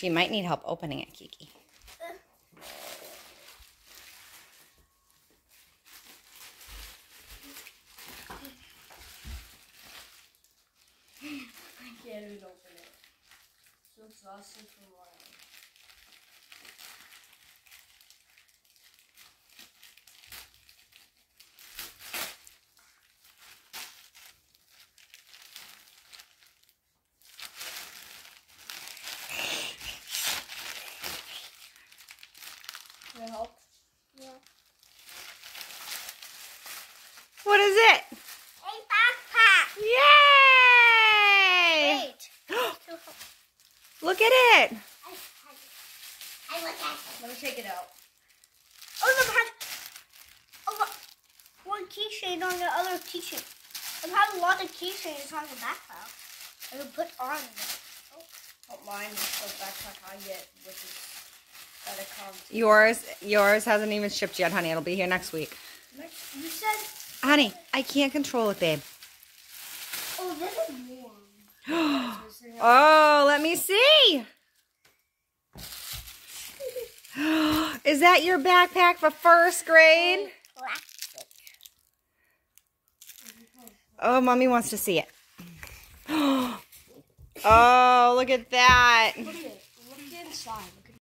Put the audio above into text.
She might need help opening it, Kiki. I can't even open it. So exhausted from. Can I help? Yeah. What is it? A backpack. Yay! Wait. Look at it. I, I, I look at it. Let me take it out. Oh, the back. Oh, look. One keychain on the other keychain. I have a lot of keychains on the backpack. I can put on it. Oh, mine is the backpack I get, which is that it comes. Yours, yours hasn't even shipped yet, honey. It'll be here next week. Next, you said, Honey, I can't control it, babe. oh, this is warm. Oh, let me see. Is that your backpack for first grade? Plastic. Oh, mommy wants to see it. Oh, look at that. Look at. Look inside.